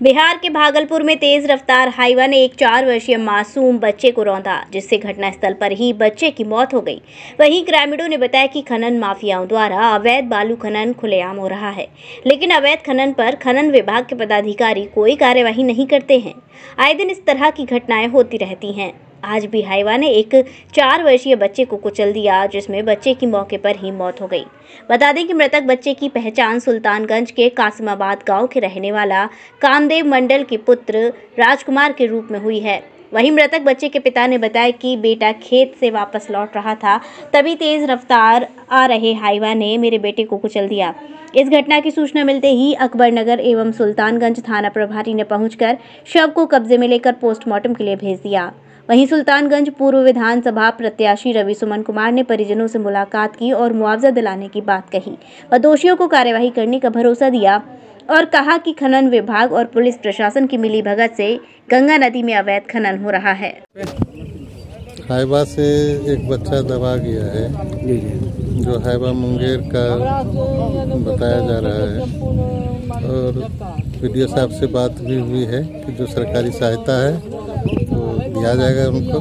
बिहार के भागलपुर में तेज रफ्तार हाईवा ने एक चार वर्षीय मासूम बच्चे को रौंदा, जिससे घटनास्थल पर ही बच्चे की मौत हो गई। वहीं ग्रामीणों ने बताया कि खनन माफियाओं द्वारा अवैध बालू खनन खुलेआम हो रहा है, लेकिन अवैध खनन पर खनन विभाग के पदाधिकारी कोई कार्यवाही नहीं करते हैं। आए दिन इस तरह की घटनाएँ होती रहती हैं। आज भी हाईवा ने एक चार वर्षीय बच्चे को कुचल दिया, जिसमें बच्चे की मौके पर ही मौत हो गई। बता दें कि मृतक बच्चे की पहचान सुल्तानगंज के कासिमाबाद गाँव के रहने वाला कामदेव मंडल के पुत्र राजकुमार के रूप में हुई है। वहीं मृतक बच्चे के पिता ने बताया कि बेटा खेत से वापस लौट रहा था, तभी तेज रफ्तार आ रहे हाईवा ने मेरे बेटे को कुचल दिया। इस घटना की सूचना मिलते ही अकबरनगर एवं सुल्तानगंज थाना प्रभारी ने पहुंचकर शव को कब्जे में लेकर पोस्टमार्टम के लिए भेज दिया। वहीं सुल्तानगंज पूर्व विधानसभा प्रत्याशी रवि सुमन कुमार ने परिजनों से मुलाकात की और मुआवजा दिलाने की बात कही। व दोषियों को कार्यवाही करने का भरोसा दिया और कहा कि खनन विभाग और पुलिस प्रशासन की मिली भगत से गंगा नदी में अवैध खनन हो रहा है। हाइबा से एक बच्चा दबा गया है। जो हाइबा मुंगेर का बताया जा रहा है। और वीडियो साहब से बात भी हुई है कि जो सरकारी सहायता है दिया जाएगा उनको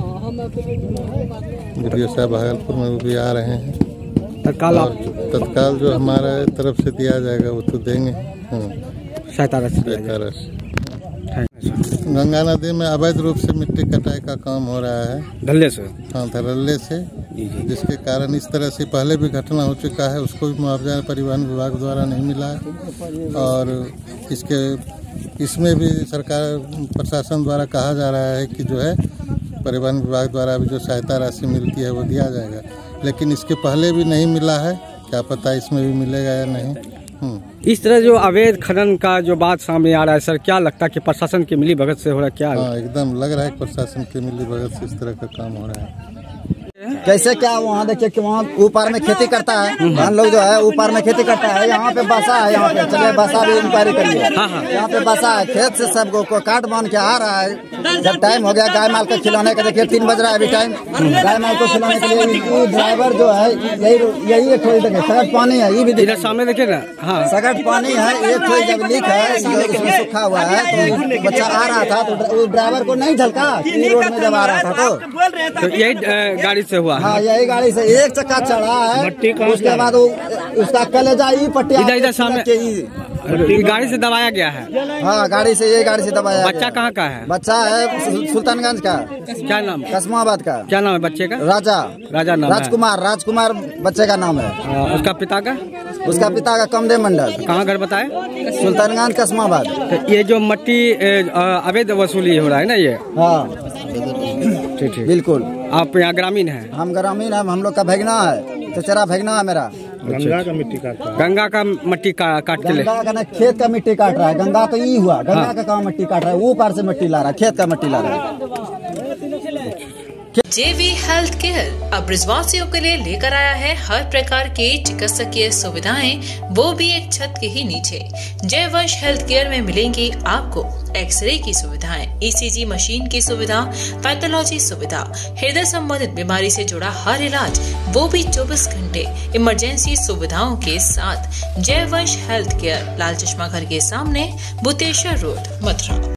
वीडियो साहब भागलपुर में वो भी आ रहे हैं। तत्काल और तत्काल जो हमारा तरफ़ से दिया जाएगा वो तो देंगे। हाँ, सहायता सहायता राशि गंगा नदी में अवैध रूप से मिट्टी कटाई का काम हो रहा है। धल्ले से? हाँ धरल्ले से। जिसके कारण इस तरह से पहले भी घटना हो चुका है उसको भी मुआवजा परिवहन विभाग द्वारा नहीं मिला है। और इसके इसमें भी सरकार प्रशासन द्वारा कहा जा रहा है कि जो है परिवहन विभाग द्वारा भी जो सहायता राशि मिलती है वो दिया जाएगा। लेकिन इसके पहले भी नहीं मिला है क्या पता इसमें भी मिलेगा या नहीं। इस तरह जो अवैध खनन का जो बात सामने आ रहा है, सर, क्या लगता है कि प्रशासन की मिली भगत से हो रहा है? क्या हाँ एकदम लग रहा है प्रशासन के मिली भगत से इस तरह का काम हो रहा है। कैसे क्या वहाँ देखिए कि वहाँ ऊपर में खेती करता है हम लोग जो है ऊपर में खेती करता है यहाँ पे बसा है यहाँ पे। चलिए बसा भी इंक्वायरी करिए। यहाँ पे बसा है खेत से सबको काट बाँध के आ रहा है। जब टाइम हो गया गाय माल को खिलाने का देखिए तीन बज रहा है अभी टाइम गाय माल को खिलाने के लिए ड्राइवर जो है यही यही एक देखे सगट पानी है ये भी इधर सामने देखिए ना। हाँ। सगट पानी है एक थोड़ी जब लीक है सूखा हुआ है तो बच्चा आ रहा था तो ड्राइवर को नहीं झलका रोड में जब आ रहा था तो। तो यही गाड़ी से हुआ। है हाँ यही गाड़ी से एक चक्का चढ़ा है। उसके बाद उसका कलेजा ई पट्टी इधर- इधर सामने- गाड़ी से दबाया गया है? हाँ गाड़ी से ये गाड़ी से दबाया बच्चा कहाँ का है? बच्चा है सुल्तानगंज का। क्या नाम? कस्माबाद का। क्या नाम है बच्चे का? राजा। राजा नाम राजकुमार राजकुमार बच्चे का नाम है। उसका पिता का? उसका पिता का कमदेव मंडल। कहाँ घर बताए? सुल्तानगंज कस्माबाद। तो ये जो मट्टी अवैध वसूली हो रहा है ना ये? हाँ। ठीक ठीक। बिल्कुल। आप यहाँ ग्रामीण हैं? हम ग्रामीण है हम लोग का भगना है चचरा भगना है मेरा। गंगा का मिट्टी काट गंगा का मिट्टी का, काट के गंगा का ना खेत का मिट्टी काट रहा है। गंगा तो ई हुआ गंगा का कहाँ मिट्टी काट रहा है ऊपर से मिट्टी ला रहा है खेत का मिट्टी ला रहा है। जेवी हेल्थ केयर अब ब्रिजवासियों के लिए लेकर आया है हर प्रकार के चिकित्सकीय सुविधाएँ, वो भी एक छत के ही नीचे। जयवंश हेल्थ केयर में मिलेंगी आपको एक्सरे की सुविधाएँ ईसीजी मशीन की सुविधा, पैथोलॉजी सुविधा, हृदय संबंधित बीमारी से जुड़ा हर इलाज, वो भी 24 घंटे इमरजेंसी सुविधाओं के साथ। जयवंश हेल्थ केयर, लाल चश्मा घर के सामने, बुतेश्वर रोड, मथुरा।